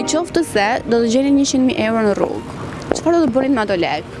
Në qoftë se do të gjeni 100.000 euro në rrugë, çfarë do të bëni me ato lekë?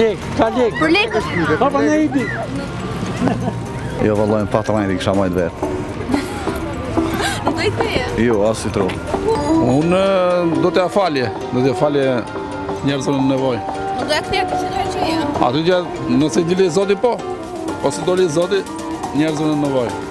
Lek, ka lek. Për lek është. Po po ne i di. Jo vallahi, pa të rrejt, i kisha majt vet. Do të thëje. Jo, as i tro. Unë do t'ja falje, do t'ja falje njerëzve në nevojë. Do t'ja kthej ti çfarë që je. Atij, nëse dilte i zoti po. Po s'doli i zoti njerëzve në nevojë.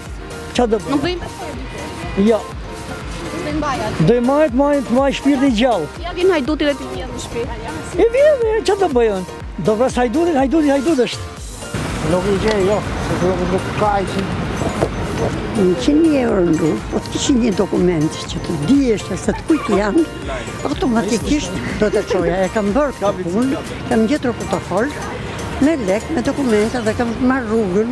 Ça do bëjmë? Nuk bëjmë për shkojë dikur. Jo. Do i maj, maj, maj shpirtin gjallë. Ja, vjen hajduti dhe të vjedh në shpi. E vjedh, ça do bëjmë? Do vras hajdutin, hajduti, hajdut është. Nuk i gjej, jo, se të nuk nuk ka i që... Në që një euro në po të kishte një dokument që të dihet se të kujt janë, automatikisht do t'ia çoja. E kam bërë këtë punë, kam gjetur portofol, me lekë, me dokumente dhe kam marrë rrugën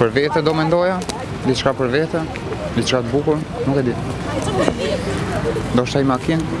Për vete do mendoja, diçka për vete, diçka të bukur, nuk e di. Ndoshta një makinë.